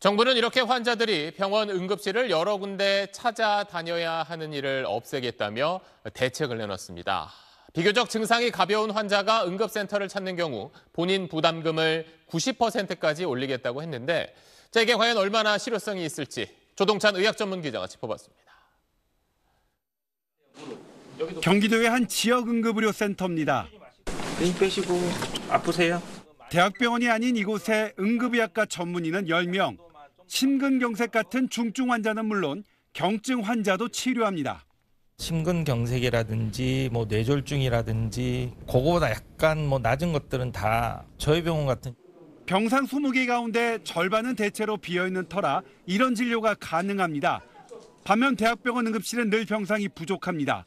정부는 이렇게 환자들이 병원 응급실을 여러 군데 찾아다녀야 하는 일을 없애겠다며 대책을 내놨습니다. 비교적 증상이 가벼운 환자가 응급센터를 찾는 경우 본인 부담금을 90%까지 올리겠다고 했는데 자, 이게 과연 얼마나 실효성이 있을지 조동찬 의학 전문 기자가 짚어봤습니다. 경기도의 한 지역 응급의료 센터입니다. 힘 빼시고 아프세요? 대학병원이 아닌 이곳에 응급의학과 전문의는 10명. 심근경색 같은 중증 환자는 물론 경증 환자도 치료합니다. 심근경색이라든지 뭐 뇌졸중이라든지 그거보다 약간 뭐 낮은 것들은 다 저희 병원 같은 병상 20개 가운데 절반은 대체로 비어있는 터라 이런 진료가 가능합니다. 반면 대학병원 응급실은 늘 병상이 부족합니다.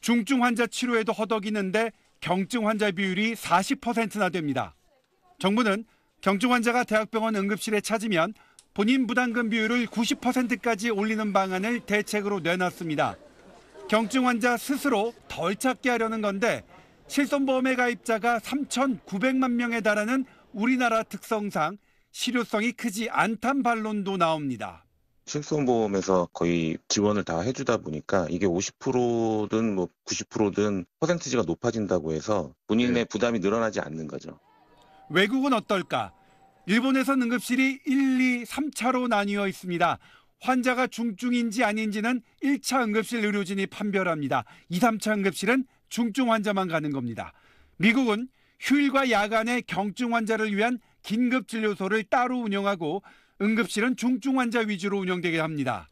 중증 환자 치료에도 허덕이는데 경증 환자 비율이 40%나 됩니다. 정부는 경증 환자가 대학병원 응급실에 찾으면 본인 부담금 비율을 90%까지 올리는 방안을 대책으로 내놨습니다. 경증 환자 스스로 덜 찾게 하려는 건데 실손보험의 가입자가 3,900만 명에 달하는 우리나라 특성상 실효성이 크지 않단 반론도 나옵니다. 실손보험에서 거의 지원을 다 해주다 보니까 이게 50%든 뭐 90%든 퍼센티지가 높아진다고 해서 본인의 부담이 늘어나지 않는 거죠. 외국은 어떨까? 일본에선 응급실이 1, 2, 3차로 나뉘어 있습니다. 환자가 중증인지 아닌지는 1차 응급실 의료진이 판별합니다. 2, 3차 응급실은 중증 환자만 가는 겁니다. 미국은 휴일과 야간에 경증 환자를 위한 긴급 진료소를 따로 운영하고 응급실은 중증 환자 위주로 운영되게 합니다.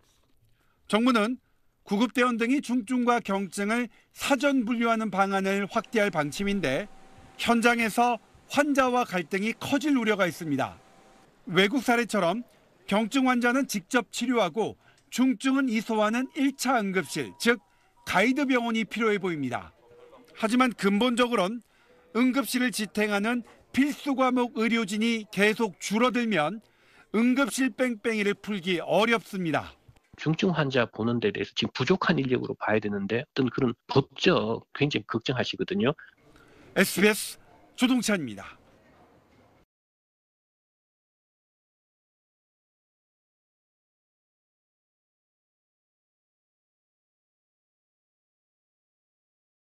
정부는 구급대원 등이 중증과 경증을 사전 분류하는 방안을 확대할 방침인데 현장에서 환자와 갈등이 커질 우려가 있습니다. 외국 사례처럼 경증 환자는 직접 치료하고 중증은 이소하는 1차 응급실, 즉 가이드 병원이 필요해 보입니다. 하지만 근본적으로는 응급실을 지탱하는 필수 과목 의료진이 계속 줄어들면 응급실 뺑뺑이를 풀기 어렵습니다. 중증 환자 보는 데 대해서 지금 부족한 인력으로 봐야 되는데 어떤 그런 법적 굉장히 걱정하시거든요. SBS 조동찬입니다.